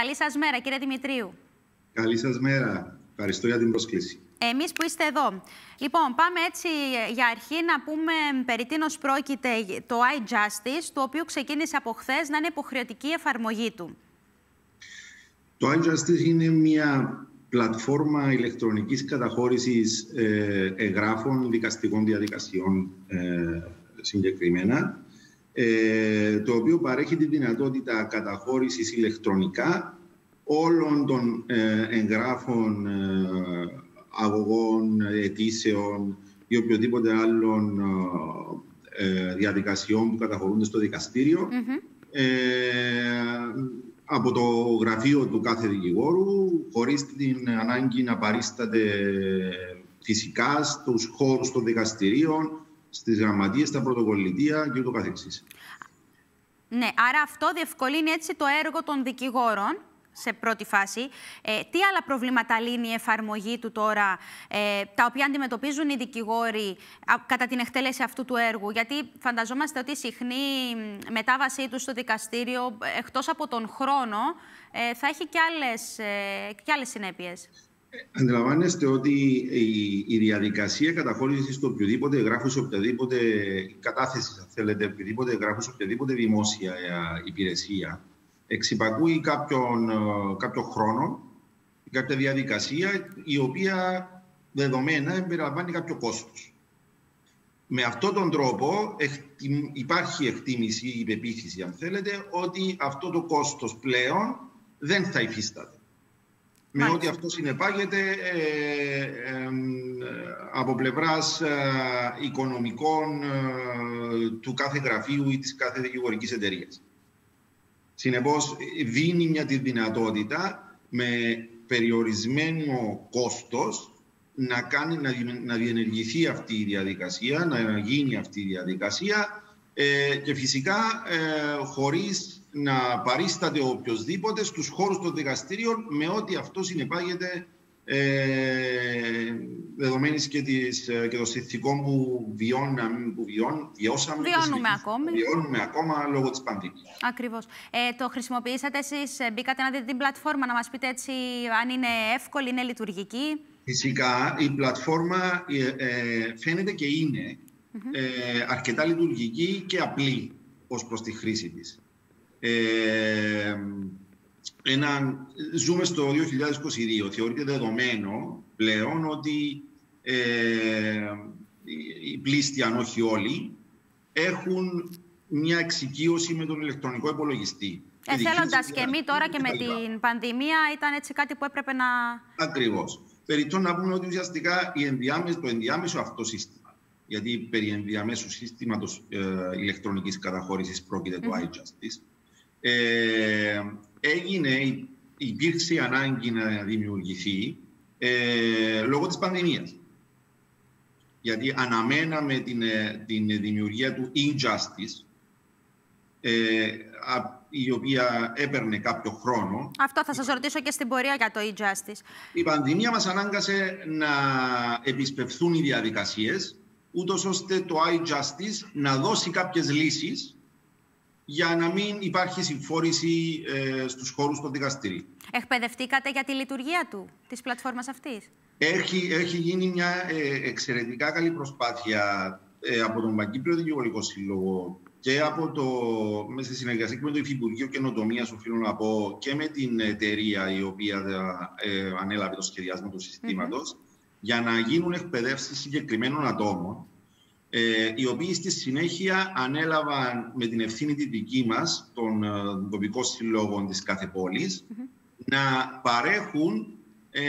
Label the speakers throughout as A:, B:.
A: Καλή σας μέρα, κύριε Δημητρίου.
B: Καλή σας μέρα. Ευχαριστώ για την πρόσκληση.
A: Εμείς που είστε εδώ. Λοιπόν, πάμε έτσι για αρχή να πούμε περί τίνος πρόκειται το iJustice, το οποίο ξεκίνησε από χθες να είναι υποχρεωτική εφαρμογή του.
B: Το iJustice είναι μια πλατφόρμα ηλεκτρονικής καταχώρησης ε, εγγράφων δικαστικών διαδικασιών ε, συγκεκριμένα, ε, το οποίο παρέχει τη δυνατότητα καταχώρησης ηλεκτρονικά όλων των εγγράφων αγωγών, αιτήσεων ή οποιοδήποτε άλλων διαδικασιών που καταχωρούνται στο δικαστήριο από το γραφείο του κάθε δικηγόρου, χωρίς την ανάγκη να παρίσταται φυσικά στους χώρους των δικαστηρίων, στις γραμματείες, στα πρωτοκολλητία και ούτω καθεξής.
A: Ναι, άρα αυτό διευκολύνει έτσι το έργο των δικηγόρων σε πρώτη φάση. Ε, τι άλλα προβλήματα λύνει η εφαρμογή του τώρα, ε, τα οποία αντιμετωπίζουν οι δικηγόροι κατά την εκτέλεση αυτού του έργου; Γιατί φανταζόμαστε ότι η συχνή μετάβασή τους στο δικαστήριο, εκτός από τον χρόνο, ε, θα έχει και άλλες, ε, και άλλες συνέπειες.
B: Αντιλαμβάνεστε ότι η, διαδικασία καταχώρησης του οποιοδήποτε εγγράφου σε οποιαδήποτε κατάθεση, αν θέλετε, οποιοδήποτε εγγράφου σε οποιαδήποτε δημόσια υπηρεσία, εξυπακούει κάποιον, ε, κάποιο χρόνο, κάποια διαδικασία η οποία δεδομένα περιλαμβάνει κάποιο κόστος. Με αυτόν τον τρόπο υπάρχει εκτίμηση ή υπεποίθηση, αν θέλετε, ότι αυτό το κόστος πλέον δεν θα υφίσταται. Με ό,τι αυτό συνεπάγεται ε, ε, από πλευράς ε, οικονομικών του κάθε γραφείου ή της κάθε δικηγορικής εταιρείας. Συνεπώς δίνει μια τη δυνατότητα με περιορισμένο κόστος να, κάνει, να, να διενεργηθεί αυτή η διαδικασία, να γίνει αυτή η διαδικασία ε, και φυσικά ε, χωρίς να παρίσταται οποιοδήποτε στους χώρους των δικαστήριων με ό,τι αυτό συνεπάγεται ε, δεδομένης και, της, ε, και των συνθηκών που, βιώναμε, που βιών, βιώσαμε.
A: Βιώνουμε ακόμη.
B: Βιώνουμε ακόμα λόγω της πανδημίας.
A: Ακριβώς. Ε, το χρησιμοποιήσατε εσείς, ε, μπήκατε να δείτε την πλατφόρμα, να μας πείτε έτσι αν είναι εύκολη, είναι λειτουργική.
B: Φυσικά, η πλατφόρμα ε, φαίνεται και είναι ε, αρκετά λειτουργική και απλή ως προς τη χρήση της. Ε, ένα, ζούμε στο 2022. Θεωρείται δεδομένο πλέον ότι ε, οι πλήστοι, αν όχι όλοι, έχουν μια εξοικείωση με τον ηλεκτρονικό υπολογιστή.
A: Εθέλοντα και εμείς τώρα και με την πανδημία ήταν έτσι κάτι που έπρεπε να...
B: Ακριβώς. Περιττώ να πούμε ότι ουσιαστικά η ενδιάμεσο, το ενδιάμεσο αυτό σύστημα, γιατί περί ενδιαμέσου σύστηματος ε, ηλεκτρονικής καταχώρησης πρόκειται το iJustice, ε, έγινε, υπήρξε ανάγκη να δημιουργηθεί ε, λόγω της πανδημίας. Γιατί αναμέναμε την, ε, την δημιουργία του injustice, ε, η οποία έπαιρνε κάποιο χρόνο.
A: Αυτό θα σας ρωτήσω και στην πορεία για το e-justice.
B: Η πανδημία μας ανάγκασε να επισπευθούν οι διαδικασίες, ούτως ώστε το e-justice να δώσει κάποιες λύσεις για να μην υπάρχει συμφόρηση ε, στους χώρους των δικαστηρίων.
A: Εκπαιδευτήκατε για τη λειτουργία του, της πλατφόρμας αυτής;
B: Έχει, έχει γίνει μια ε, εξαιρετικά καλή προσπάθεια ε, από τον Παγκύπριο Δικηγορικό Σύλλογο και από το, μέσα στη συνεργασία με το Υφυπουργείο Καινοτομίας, οφείλω να πω, και με την εταιρεία η οποία ε, ανέλαβε το σχεδιασμό του συστήματος, για να γίνουν εκπαιδεύσεις συγκεκριμένων ατόμων ε, οι οποίοι στη συνέχεια ανέλαβαν με την ευθύνη τη δική μας, των ε, τοπικών συλλόγων της κάθε πόλης, να παρέχουν ε,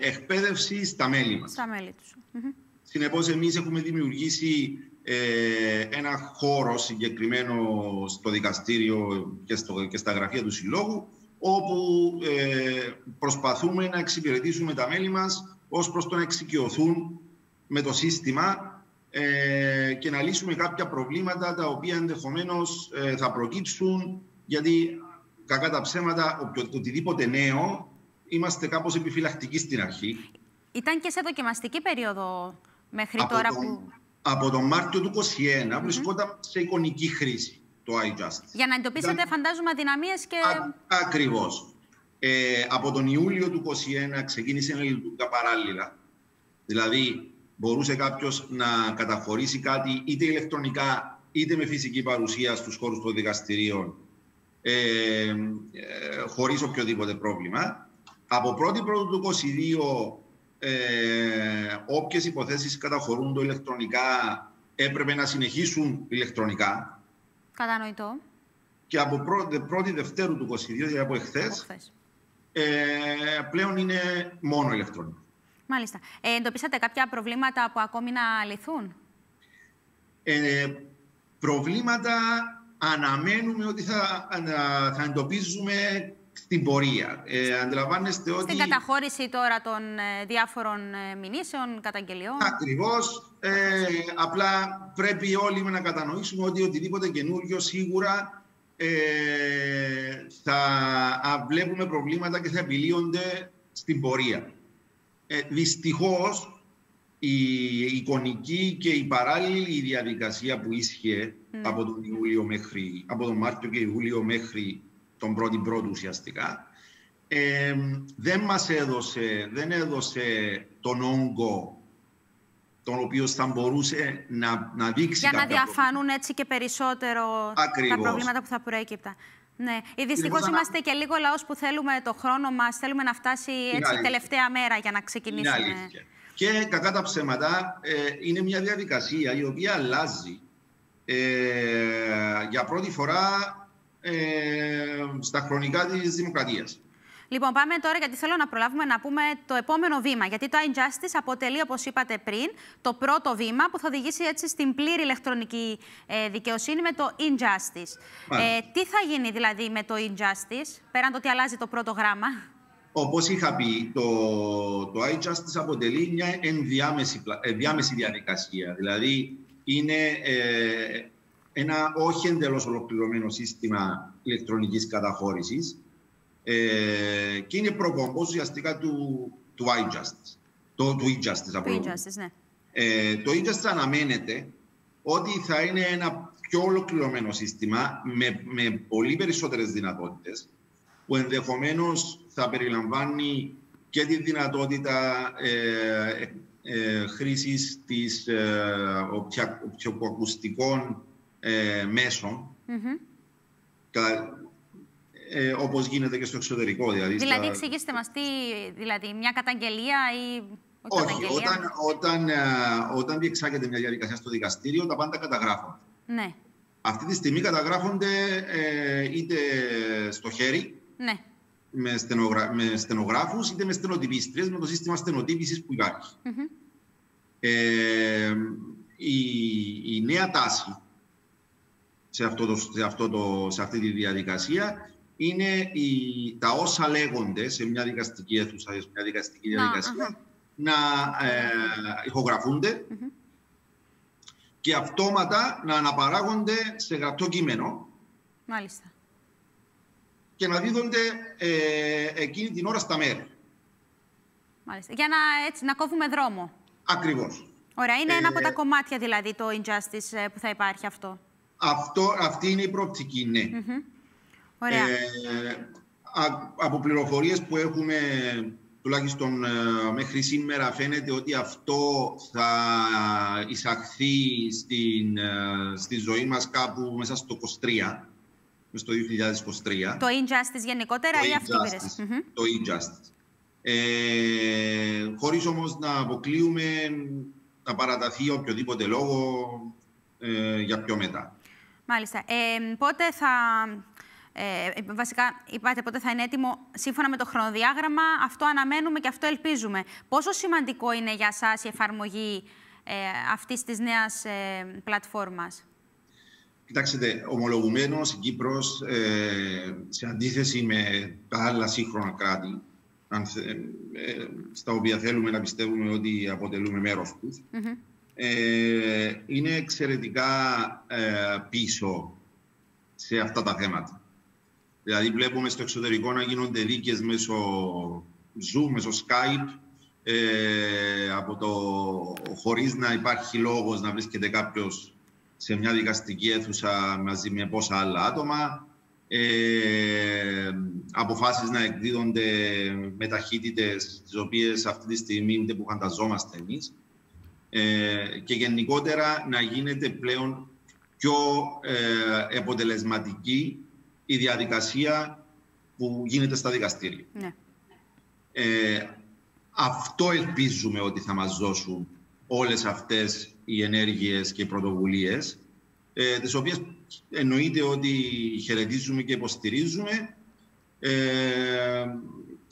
B: εκπαίδευση στα μέλη μας.
A: Στα μέλη τους.
B: Συνεπώς, εμείς έχουμε δημιουργήσει ε, ένα χώρο συγκεκριμένο στο δικαστήριο και, στο, και στα γραφεία του Συλλόγου, όπου ε, προσπαθούμε να εξυπηρετήσουμε τα μέλη μας ως προς το να εξοικειωθούν με το σύστημα ε, και να λύσουμε κάποια προβλήματα τα οποία ενδεχομένως ε, θα προκύψουν γιατί κακά τα ψέματα, οτιδήποτε νέο, είμαστε κάπως επιφυλακτικοί στην αρχή.
A: Ήταν και σε δοκιμαστική περίοδο μέχρι τώρα που...
B: Από τον Μάρτιο του 2021 mm βρισκόταν σε εικονική χρήση το iJustice.
A: Για να εντοπίσετε, Ήταν... φαντάζομαι, αδυναμίες και...
B: Α, ακριβώς. Ε, από τον Ιούλιο του 2021 ξεκίνησε να λειτουργεί παράλληλα. Δηλαδή, μπορούσε κάποιος να καταχωρήσει κάτι είτε ηλεκτρονικά είτε με φυσική παρουσία στους χώρους των δικαστηρίων ε, ε, χωρίς οποιοδήποτε πρόβλημα. Από 1η Πρώτου του 2022 ε, όποιες υποθέσεις καταχωρούν ηλεκτρονικά έπρεπε να συνεχίσουν ηλεκτρονικά.
A: Κατανοητό.
B: Και από 1η Δευτέρου του 2022, δηλαδή από εχθές, ε, πλέον είναι μόνο ηλεκτρονικό.
A: Μάλιστα. Ε, εντοπίσατε κάποια προβλήματα που ακόμη να λυθούν;
B: Ε, προβλήματα αναμένουμε ότι θα, θα εντοπίζουμε στην πορεία. Ε, αντιλαμβάνεστε ότι...
A: Στην καταχώρηση τώρα των ε, διάφορων ε, μηνύσεων, καταγγελιών.
B: Ακριβώς. Ε, απλά πρέπει όλοι να κατανοήσουμε ότι οτιδήποτε καινούριο σίγουρα ε, θα βλέπουμε προβλήματα και θα επιλύονται στην πορεία. Ε, δυστυχώς, η εικονική και η παράλληλη διαδικασία που ίσχυε ναι. από τον Ιούλιο μέχρι, από τον Μάρτιο και Ιούλιο μέχρι τον πρώτη πρώτο ουσιαστικά, ε, δεν μας έδωσε, δεν έδωσε τον όγκο τον οποίο θα μπορούσε να, να δείξει
A: Για να διαφάνουν έτσι και περισσότερο τα προβλήματα που θα προέκυπταν. Ναι, δυστυχώς είμαστε και λίγο λαός που θέλουμε το χρόνο μας, θέλουμε να φτάσει έτσι τελευταία μέρα για να ξεκινήσουμε.
B: Και κακά τα ψέματα, ε, είναι μια διαδικασία η οποία αλλάζει. Ε, για πρώτη φορά ε, στα χρονικά της δημοκρατίας.
A: Λοιπόν, πάμε τώρα γιατί θέλω να προλάβουμε να πούμε το επόμενο βήμα. Γιατί το iJustice αποτελεί, όπως είπατε πριν, το πρώτο βήμα που θα οδηγήσει έτσι στην πλήρη ηλεκτρονική ε, δικαιοσύνη με το injustice. Ε, τι θα γίνει δηλαδή με το injustice, πέραν το ότι αλλάζει το πρώτο γράμμα;
B: Όπως είχα πει, το, το iJustice αποτελεί μια ενδιάμεση, ενδιάμεση διαδικασία. Δηλαδή, είναι ε, ένα όχι εντελώς ολοκληρωμένο σύστημα ηλεκτρονικής καταχώρησης, ε, και είναι προπομπός ουσιαστικά του, του iJustice. Το, του e-justice,
A: το e-justice, ναι.
B: Ε, το e-justice αναμένεται ότι θα είναι ένα πιο ολοκληρωμένο σύστημα με, με πολύ περισσότερες δυνατότητες που ενδεχομένως θα περιλαμβάνει και τη δυνατότητα ε, ε, χρήσης της ε, οπτικοακουστικών ε, μέσων ε, όπως γίνεται και στο εξωτερικό.
A: Δηλαδή, δηλαδή στα... εξηγήστε μας τι, δηλαδή μια καταγγελία ή...
B: Όχι, καταγγελία; όταν, όταν, ε, όταν διεξάγεται μια διαδικασία στο δικαστήριο, τα πάντα καταγράφονται.
A: Ναι.
B: Αυτή τη στιγμή καταγράφονται ε, είτε στο χέρι,
A: ναι.
B: με, στενογρα... με στενογράφους, είτε με στενοτυπίστριες, με το σύστημα στενοτύπησης που υπάρχει. Mm -hmm. ε, η, η νέα τάση σε, αυτό το, σε, αυτό το, σε αυτή τη διαδικασία είναι οι, τα όσα λέγονται σε μια δικαστική αίθουσα, σε μια δικαστική διαδικασία, να, ε, ηχογραφούνται και αυτόματα να αναπαράγονται σε γραπτό κείμενο.
A: Μάλιστα.
B: Και να δίδονται ε, εκείνη την ώρα στα μέρη.
A: Μάλιστα. Για να, έτσι, να κόβουμε δρόμο.
B: Ακριβώς.
A: Ωραία. Είναι ένα από τα ε, κομμάτια δηλαδή το injustice ε, που θα υπάρχει αυτό.
B: αυτό αυτή είναι η προοπτική, ναι.
A: Ωραία.
B: Ε, από πληροφορίες που έχουμε τουλάχιστον ε, μέχρι σήμερα φαίνεται ότι αυτό θα εισαχθεί στην, ε, στη ζωή μας κάπου μέσα στο 23, στο 2023.
A: Το injustice γενικότερα ή αυτή η
B: Το injustice. Ε, χωρίς όμως να αποκλείουμε να παραταθεί οποιοδήποτε λόγο ε, για πιο μετά.
A: Μάλιστα. Ε, πότε θα ε, βασικά, είπατε πότε θα είναι έτοιμο σύμφωνα με το χρονοδιάγραμμα. Αυτό αναμένουμε και αυτό ελπίζουμε. Πόσο σημαντικό είναι για σας η εφαρμογή ε, αυτής της νέας ε, πλατφόρμας;
B: Κοιτάξτε, ομολογουμένως η Κύπρος, ε, σε αντίθεση με τα άλλα σύγχρονα κράτη, αν, ε, στα οποία θέλουμε να πιστεύουμε ότι αποτελούμε μέρος τους, ε, είναι εξαιρετικά πίσω σε αυτά τα θέματα. Δηλαδή βλέπουμε στο εξωτερικό να γίνονται δίκες μέσω Zoom, μέσω Skype, ε, από το, χωρίς να υπάρχει λόγος να βρίσκεται κάποιος σε μια δικαστική αίθουσα μαζί με πόσα άλλα άτομα. Ε, αποφάσεις να εκδίδονται με ταχύτητες τις οποίες αυτή τη στιγμή ούτε που φανταζόμαστε εμείς ε, και γενικότερα να γίνεται πλέον πιο ε, αποτελεσματική η διαδικασία που γίνεται στα δικαστήρια. Ναι. Ε, αυτό ελπίζουμε ότι θα μας δώσουν όλες αυτές οι ενέργειες και οι πρωτοβουλίες, ε, τις οποίες εννοείται ότι χαιρετίζουμε και υποστηρίζουμε, ε,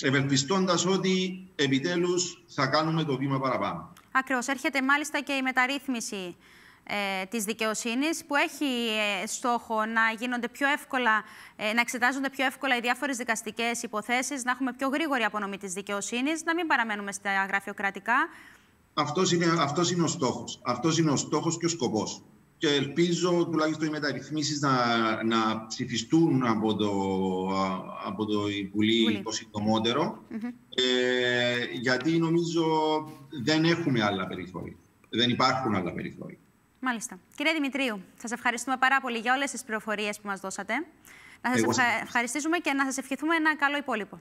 B: ευελπιστώντας ότι επιτέλους θα κάνουμε το βήμα παραπάνω.
A: Ακριβώς. Έρχεται μάλιστα και η μεταρρύθμιση ε, της δικαιοσύνης που έχει ε, στόχο να γίνονται πιο εύκολα, ε, να εξετάζονται πιο εύκολα οι διάφορες δικαστικές υποθέσεις, να έχουμε πιο γρήγορη απονομή της δικαιοσύνης, να μην παραμένουμε στα γραφειοκρατικά.
B: Αυτός είναι, αυτός είναι ο στόχος. Αυτός είναι ο στόχος και ο σκοπός. Και ελπίζω τουλάχιστον οι μεταρρυθμίσεις να, να ψηφιστούν από το, από το Υπουργείο το συντομότερο, ε, γιατί νομίζω δεν έχουμε άλλα περιθώρια. Δεν υπάρχουν άλλα περιθώρια.
A: Μάλιστα. Κύριε Δημητρίου, σας ευχαριστούμε πάρα πολύ για όλες τις πληροφορίες που μας δώσατε. Να σας ευχαριστήσουμε και να σας ευχηθούμε ένα καλό υπόλοιπο.